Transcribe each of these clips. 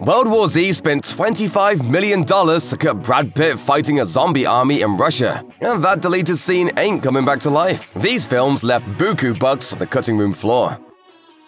World War Z spent $25 million to cut Brad Pitt fighting a zombie army in Russia, and that deleted scene ain't coming back to life. These films left buku bugs on the cutting room floor.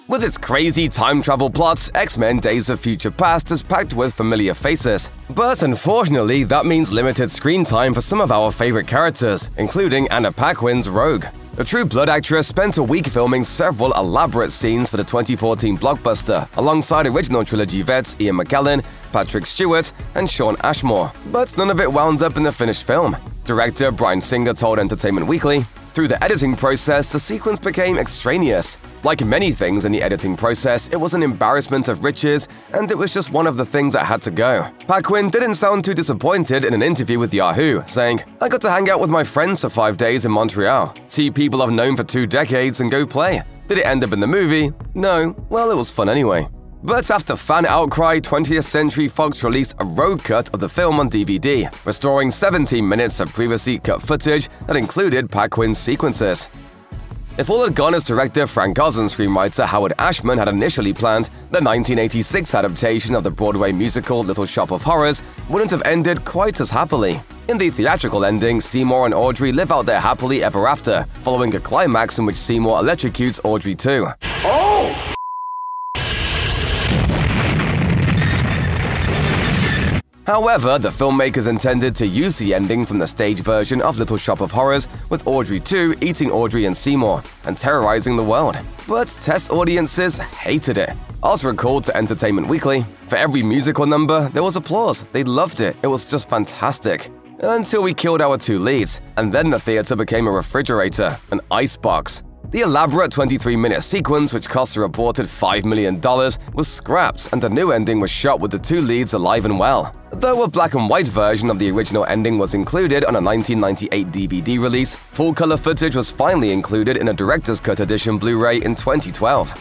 With its crazy time travel plots, X-Men Days of Future Past is packed with familiar faces. But unfortunately, that means limited screen time for some of our favorite characters, including Anna Paquin's Rogue. The True Blood actress spent a week filming several elaborate scenes for the 2014 blockbuster, alongside original trilogy vets Ian McKellen, Patrick Stewart, and Shawn Ashmore. But none of it wound up in the finished film. Director Bryan Singer told Entertainment Weekly, through the editing process, the sequence became extraneous. Like many things in the editing process, it was an embarrassment of riches, and it was just one of the things that had to go. Paquin didn't sound too disappointed in an interview with Yahoo, saying, I got to hang out with my friends for five days in Montreal, see people I've known for two decades, and go play. Did it end up in the movie? No. Well, it was fun anyway. But after fan outcry, 20th Century Fox released a Rogue Cut of the film on DVD, restoring 17 minutes of previously cut footage that included Paquin's sequences. If all had gone as director Frank Oz and screenwriter Howard Ashman had initially planned, the 1986 adaptation of the Broadway musical Little Shop of Horrors wouldn't have ended quite as happily. In the theatrical ending, Seymour and Audrey live out their happily ever after, following a climax in which Seymour electrocutes Audrey II. Oh! However, the filmmakers intended to use the ending from the stage version of Little Shop of Horrors, with Audrey 2 eating Audrey and Seymour and terrorizing the world. But test audiences hated it. Oz recalled to Entertainment Weekly, for every musical number, there was applause. They loved it. It was just fantastic. Until we killed our two leads, and then the theater became a refrigerator, an icebox. The elaborate 23-minute sequence, which cost a reported $5 million, was scrapped and a new ending was shot with the two leads alive and well. Though a black and white version of the original ending was included on a 1998 DVD release, full-color footage was finally included in a director's cut edition Blu-ray in 2012.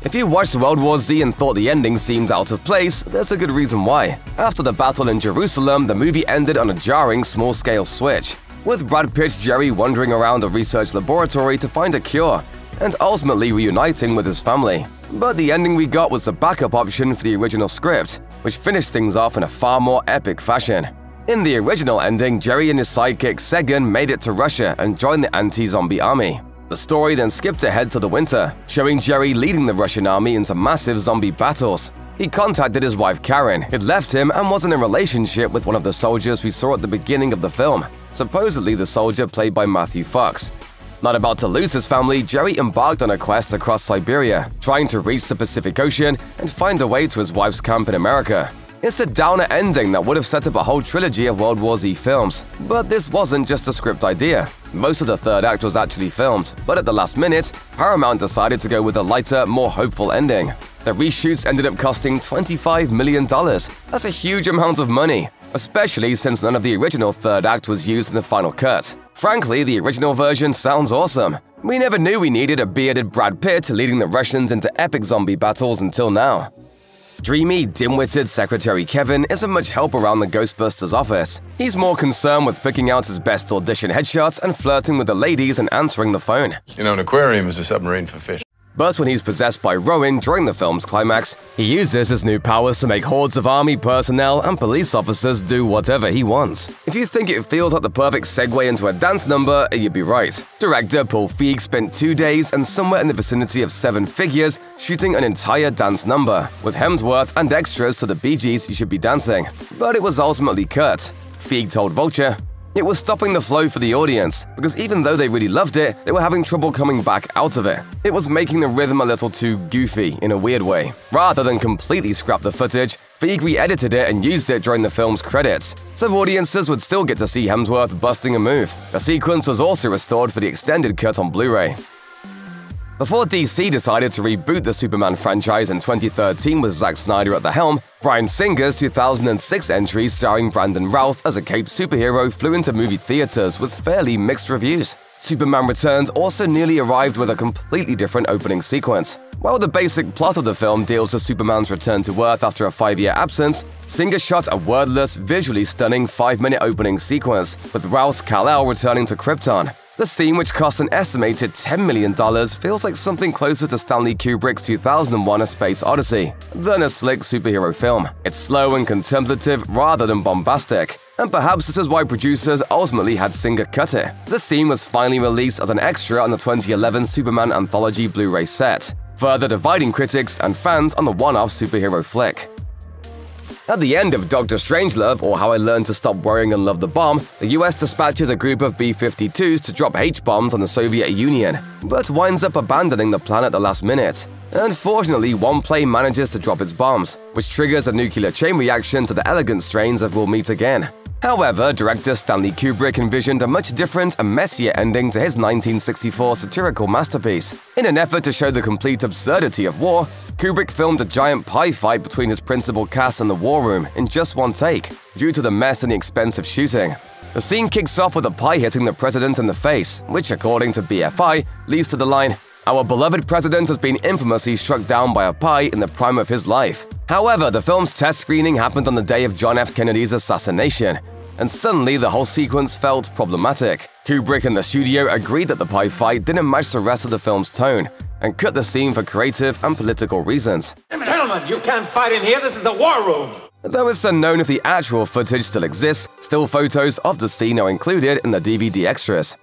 If you watched World War Z and thought the ending seemed out of place, there's a good reason why. After the battle in Jerusalem, the movie ended on a jarring small-scale switch with Brad Pitt's Jerry wandering around a research laboratory to find a cure, and ultimately reuniting with his family. But the ending we got was the backup option for the original script, which finished things off in a far more epic fashion. In the original ending, Jerry and his sidekick Segun made it to Russia and joined the anti-zombie army. The story then skipped ahead to the winter, showing Jerry leading the Russian army into massive zombie battles. He contacted his wife Karen, who'd left him and was in a relationship with one of the soldiers we saw at the beginning of the film, supposedly the soldier played by Matthew Fox. Not about to lose his family, Jerry embarked on a quest across Siberia, trying to reach the Pacific Ocean and find a way to his wife's camp in America. It's a downer ending that would have set up a whole trilogy of World War Z films. But this wasn't just a script idea. Most of the third act was actually filmed, but at the last minute, Paramount decided to go with a lighter, more hopeful ending. The reshoots ended up costing $25 million. That's a huge amount of money especially since none of the original third act was used in the final cut. Frankly, the original version sounds awesome. We never knew we needed a bearded Brad Pitt leading the Russians into epic zombie battles until now. Dreamy, dim-witted Secretary Kevin isn't much help around the Ghostbusters office. He's more concerned with picking out his best audition headshots and flirting with the ladies and answering the phone. You know, an aquarium is a submarine for fish. But when he's possessed by Rowan during the film's climax, he uses his new powers to make hordes of army personnel and police officers do whatever he wants. If you think it feels like the perfect segue into a dance number, you'd be right. Director Paul Feig spent two days and somewhere in the vicinity of seven figures shooting an entire dance number, with Hemsworth and extras to the Bee Gees you should be dancing. But it was ultimately cut. Feig told Vulture, it was stopping the flow for the audience, because even though they really loved it, they were having trouble coming back out of it. It was making the rhythm a little too goofy in a weird way. Rather than completely scrap the footage, Feig re-edited it and used it during the film's credits, so audiences would still get to see Hemsworth busting a move. The sequence was also restored for the extended cut on Blu-ray. Before DC decided to reboot the Superman franchise in 2013 with Zack Snyder at the helm, Bryan Singer's 2006 entry starring Brandon Routh as a cape superhero flew into movie theaters with fairly mixed reviews. Superman Returns also nearly arrived with a completely different opening sequence. While the basic plot of the film deals with Superman's return to Earth after a five-year absence, Singer shot a wordless, visually stunning five-minute opening sequence, with Ra's Kal-El returning to Krypton. The scene, which cost an estimated $10 million, feels like something closer to Stanley Kubrick's 2001 A Space Odyssey than a slick superhero film. It's slow and contemplative rather than bombastic. And perhaps this is why producers ultimately had Singer cut it. The scene was finally released as an extra on the 2011 Superman Anthology Blu ray set, further dividing critics and fans on the one off superhero flick. At the end of Doctor Strangelove, or How I Learned to Stop Worrying and Love the Bomb, the US dispatches a group of B 52s to drop H bombs on the Soviet Union, but winds up abandoning the plan at the last minute. Unfortunately, one plane manages to drop its bombs, which triggers a nuclear chain reaction to the elegant strains of We'll Meet Again. However, director Stanley Kubrick envisioned a much different and messier ending to his 1964 satirical masterpiece. In an effort to show the complete absurdity of war, Kubrick filmed a giant pie fight between his principal cast and the war room in just one take, due to the mess and the expense of shooting. The scene kicks off with a pie hitting the president in the face, which, according to BFI, leads to the line, Our beloved president has been infamously struck down by a pie in the prime of his life. However, the film's test screening happened on the day of John F. Kennedy's assassination, and suddenly the whole sequence felt problematic. Kubrick and the studio agreed that the pie fight didn't match the rest of the film's tone, and cut the scene for creative and political reasons. Gentlemen, you can't fight in here, this is the war room! Though it's unknown if the actual footage still exists, still photos of the scene are included in the DVD extras.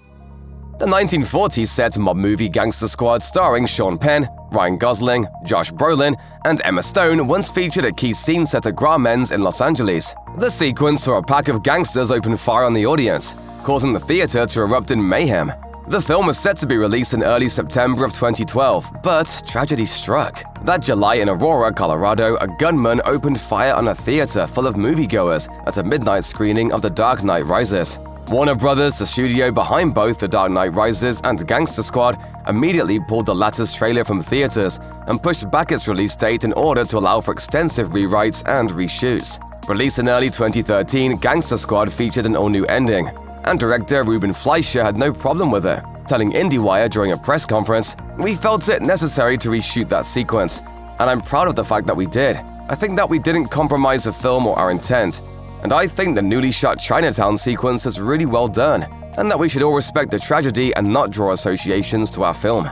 The 1940s set mob movie Gangster Squad starring Sean Penn, Ryan Gosling, Josh Brolin, and Emma Stone once featured a key scene set at Grauman's in Los Angeles. The sequence saw a pack of gangsters open fire on the audience, causing the theater to erupt in mayhem. The film was set to be released in early September of 2012, but tragedy struck. That July in Aurora, Colorado, a gunman opened fire on a theater full of moviegoers at a midnight screening of The Dark Knight Rises. Warner Brothers, the studio behind both The Dark Knight Rises and Gangster Squad, immediately pulled the latter's trailer from theaters and pushed back its release date in order to allow for extensive rewrites and reshoots. Released in early 2013, Gangster Squad featured an all-new ending, and director Ruben Fleischer had no problem with it, telling IndieWire during a press conference, We felt it necessary to reshoot that sequence, and I'm proud of the fact that we did. I think that we didn't compromise the film or our intent, and I think the newly shot Chinatown sequence is really well done, and that we should all respect the tragedy and not draw associations to our film.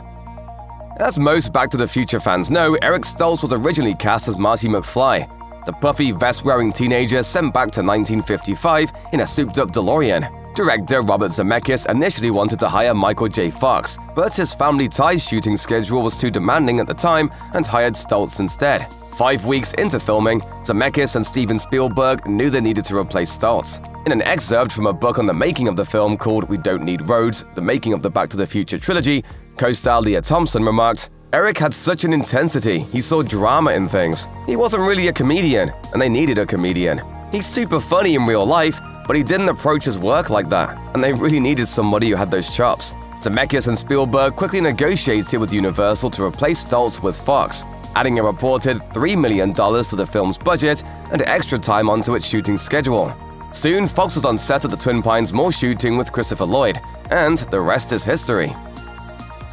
As most Back to the Future fans know, Eric Stoltz was originally cast as Marty McFly, the puffy vest-wearing teenager sent back to 1955 in a souped-up DeLorean. Director Robert Zemeckis initially wanted to hire Michael J. Fox, but his family ties shooting schedule was too demanding at the time and hired Stoltz instead. Five weeks into filming, Zemeckis and Steven Spielberg knew they needed to replace Stoltz. In an excerpt from a book on the making of the film called We Don't Need Roads, the making of the Back to the Future trilogy, co-star Lea Thompson remarked, Eric had such an intensity, he saw drama in things. He wasn't really a comedian, and they needed a comedian. He's super funny in real life, but he didn't approach his work like that, and they really needed somebody who had those chops. Zemeckis and Spielberg quickly negotiated with Universal to replace Stoltz with Fox, adding a reported $3 million to the film's budget and extra time onto its shooting schedule. Soon, Fox was on set at the Twin Pines Mall shooting with Christopher Lloyd, and the rest is history.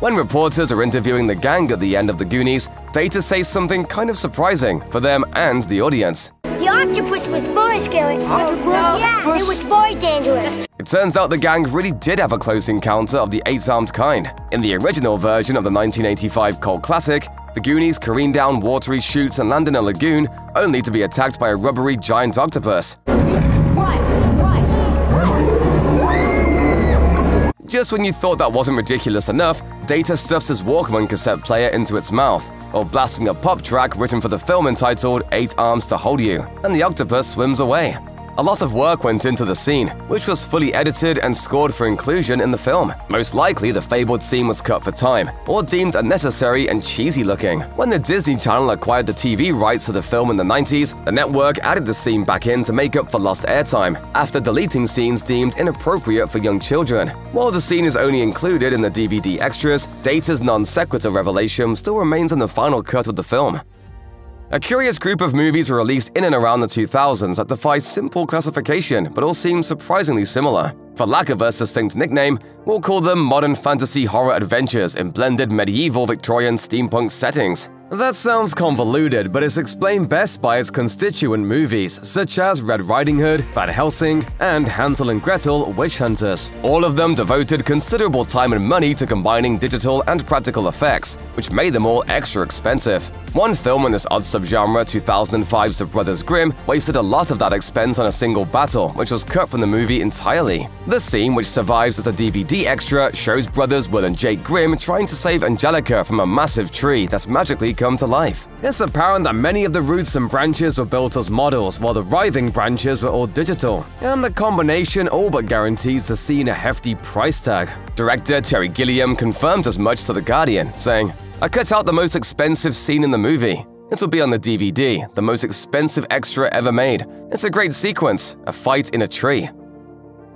When reporters are interviewing the gang at the end of The Goonies, Data says something kind of surprising for them and the audience. The octopus was very scary. Yeah, it was very dangerous. It turns out the gang really did have a close encounter of the eight-armed kind. In the original version of the 1985 cult classic, the Goonies careen down watery chutes and land in a lagoon, only to be attacked by a rubbery giant octopus. Just when you thought that wasn't ridiculous enough, Data stuffs his Walkman cassette player into its mouth, while blasting a pop track written for the film entitled Eight Arms to Hold You, and the octopus swims away. A lot of work went into the scene, which was fully edited and scored for inclusion in the film. Most likely, the fabled scene was cut for time, or deemed unnecessary and cheesy looking. When the Disney Channel acquired the TV rights to the film in the 90s, the network added the scene back in to make up for lost airtime, after deleting scenes deemed inappropriate for young children. While the scene is only included in the DVD extras, Data's non sequitur revelation still remains in the final cut of the film. A curious group of movies were released in and around the 2000s that defy simple classification but all seem surprisingly similar. For lack of a succinct nickname, we'll call them modern fantasy horror adventures in blended medieval Victorian steampunk settings. That sounds convoluted, but it's explained best by its constituent movies, such as Red Riding Hood, Van Helsing, and Hansel and Gretel Witch Hunters. All of them devoted considerable time and money to combining digital and practical effects, which made them all extra expensive. One film in this odd subgenre, 2005's The Brothers Grimm, wasted a lot of that expense on a single battle, which was cut from the movie entirely. The scene, which survives as a DVD extra, shows brothers Will and Jake Grimm trying to save Angelica from a massive tree that's magically come to life. It's apparent that many of the roots and branches were built as models, while the writhing branches were all digital, and the combination all but guarantees the scene a hefty price tag. Director Terry Gilliam confirmed as much to The Guardian, saying, I cut out the most expensive scene in the movie. It will be on the DVD, the most expensive extra ever made. It's a great sequence, a fight in a tree.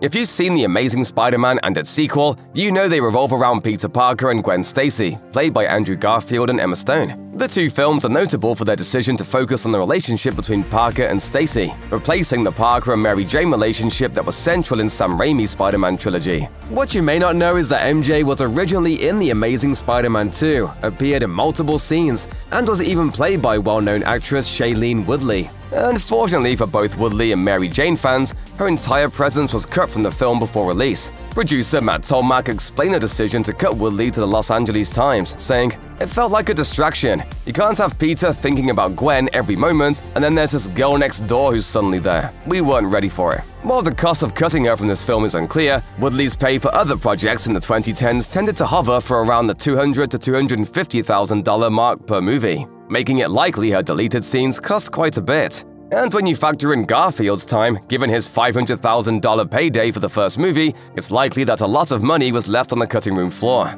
If you've seen The Amazing Spider-Man and its sequel, you know they revolve around Peter Parker and Gwen Stacy, played by Andrew Garfield and Emma Stone. The two films are notable for their decision to focus on the relationship between Parker and Stacy, replacing the Parker and Mary Jane relationship that was central in Sam Raimi's Spider-Man trilogy. What you may not know is that MJ was originally in The Amazing Spider-Man 2, appeared in multiple scenes, and was even played by well-known actress Shailene Woodley. Unfortunately for both Woodley and Mary Jane fans, her entire presence was cut from the film before release. Producer Matt Tolmach explained the decision to cut Woodley to the Los Angeles Times, saying, It felt like a distraction. You can't have Peter thinking about Gwen every moment, and then there's this girl next door who's suddenly there. We weren't ready for it. While the cost of cutting her from this film is unclear, Woodley's pay for other projects in the 2010s tended to hover for around the 200 to $250,000 mark per movie making it likely her deleted scenes cost quite a bit. And when you factor in Garfield's time, given his $500,000 payday for the first movie, it's likely that a lot of money was left on the cutting room floor.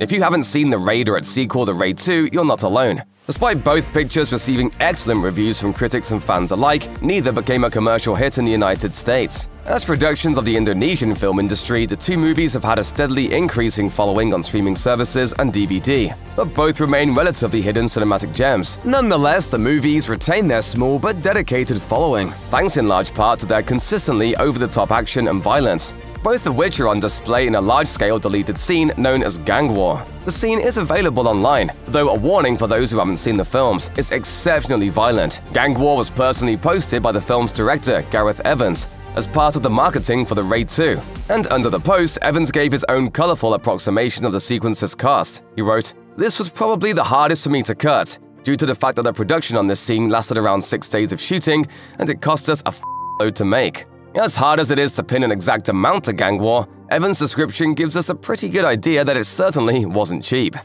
If you haven't seen the Raid or its sequel, The Raid 2, you're not alone. Despite both pictures receiving excellent reviews from critics and fans alike, neither became a commercial hit in the United States. As productions of the Indonesian film industry, the two movies have had a steadily increasing following on streaming services and DVD, but both remain relatively hidden cinematic gems. Nonetheless, the movies retain their small but dedicated following, thanks in large part to their consistently over-the-top action and violence both of which are on display in a large-scale deleted scene known as Gang War. The scene is available online, though a warning for those who haven't seen the films, it's exceptionally violent. Gang War was personally posted by the film's director, Gareth Evans, as part of the marketing for the Raid 2. And under the post, Evans gave his own colorful approximation of the sequence's cast. He wrote, This was probably the hardest for me to cut, due to the fact that the production on this scene lasted around six days of shooting, and it cost us a load to make. As hard as it is to pin an exact amount to gang war, Evan's description gives us a pretty good idea that it certainly wasn't cheap.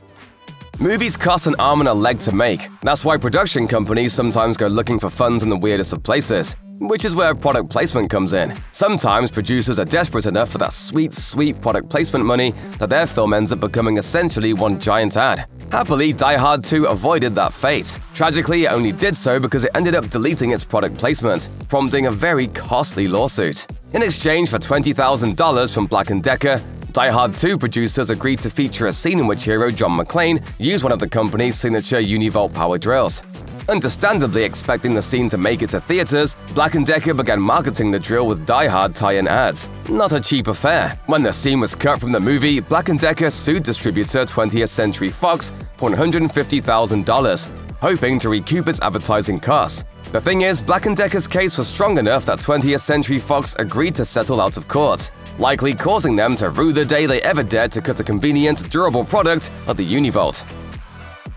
Movies cost an arm and a leg to make. That's why production companies sometimes go looking for funds in the weirdest of places. Which is where product placement comes in. Sometimes producers are desperate enough for that sweet, sweet product placement money that their film ends up becoming essentially one giant ad. Happily, Die Hard 2 avoided that fate. Tragically, it only did so because it ended up deleting its product placement, prompting a very costly lawsuit. In exchange for $20,000 from Black & Decker, Die Hard 2 producers agreed to feature a scene in which hero John McClane used one of the company's signature Univolt power drills. Understandably expecting the scene to make it to theaters, Black & Decker began marketing the drill with Die Hard tie-in ads. Not a cheap affair. When the scene was cut from the movie, Black & Decker sued distributor 20th Century Fox for $150,000, hoping to recoup its advertising costs. The thing is, Black & Decker's case was strong enough that 20th Century Fox agreed to settle out of court, likely causing them to rue the day they ever dared to cut a convenient, durable product like the Univolt.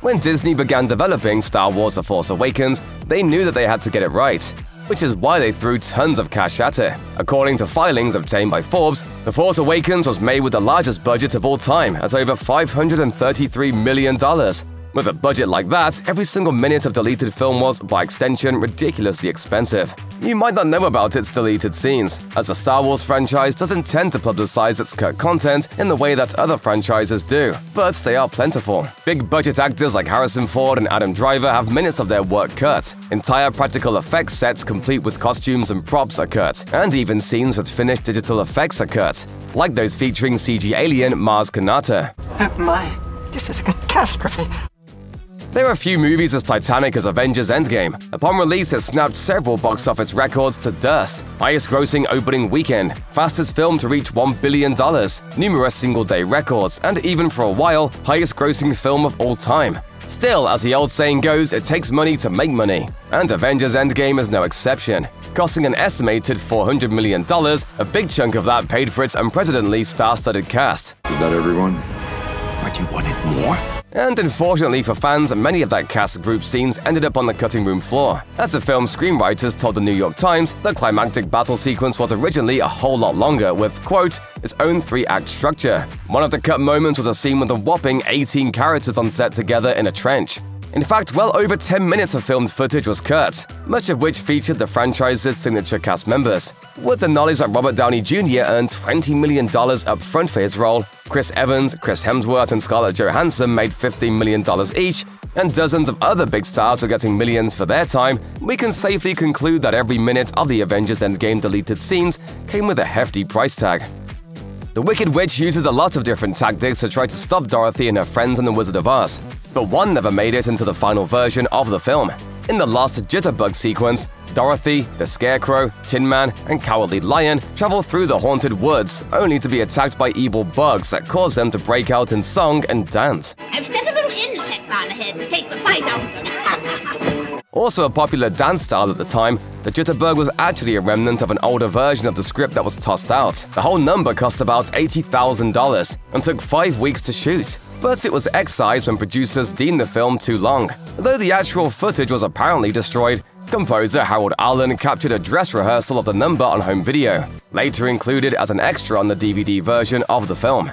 When Disney began developing Star Wars The Force Awakens, they knew that they had to get it right, which is why they threw tons of cash at it. According to filings obtained by Forbes, The Force Awakens was made with the largest budget of all time at over $533 million, with a budget like that, every single minute of deleted film was, by extension, ridiculously expensive. You might not know about its deleted scenes, as the Star Wars franchise doesn't tend to publicize its cut content in the way that other franchises do, but they are plentiful. Big budget actors like Harrison Ford and Adam Driver have minutes of their work cut. Entire practical effects sets complete with costumes and props are cut, and even scenes with finished digital effects are cut, like those featuring CG alien Maz Kanata. Oh my, this is a catastrophe. There are few movies as titanic as Avengers Endgame. Upon release, it snapped several box office records to dust. Highest grossing opening weekend, fastest film to reach $1 billion, numerous single day records, and even for a while, highest grossing film of all time. Still, as the old saying goes, it takes money to make money, and Avengers Endgame is no exception. Costing an estimated $400 million, a big chunk of that paid for its unprecedentedly star-studded cast. Is that everyone? But you wanted more? And unfortunately for fans, many of that cast group scenes ended up on the cutting room floor. As the film's screenwriters told the New York Times, the climactic battle sequence was originally a whole lot longer, with, quote, its own three-act structure. One of the cut moments was a scene with a whopping 18 characters on set together in a trench. In fact, well over 10 minutes of filmed footage was cut, much of which featured the franchise's signature cast members. With the knowledge that Robert Downey Jr. earned $20 million up front for his role, Chris Evans, Chris Hemsworth, and Scarlett Johansson made $15 million each, and dozens of other big stars were getting millions for their time, we can safely conclude that every minute of the Avengers Endgame deleted scenes came with a hefty price tag. The Wicked Witch uses a lot of different tactics to try to stop Dorothy and her friends in The Wizard of Oz, but one never made it into the final version of the film. In the last Jitterbug sequence, Dorothy, the Scarecrow, Tin Man, and Cowardly Lion travel through the haunted woods, only to be attacked by evil bugs that cause them to break out in song and dance. I've set a little insect on ahead to take the fight out of them. Also a popular dance style at the time, the Jitterbug was actually a remnant of an older version of the script that was tossed out. The whole number cost about $80,000 and took five weeks to shoot, but it was excised when producers deemed the film too long. Though the actual footage was apparently destroyed, composer Harold Arlen captured a dress rehearsal of the number on home video, later included as an extra on the DVD version of the film.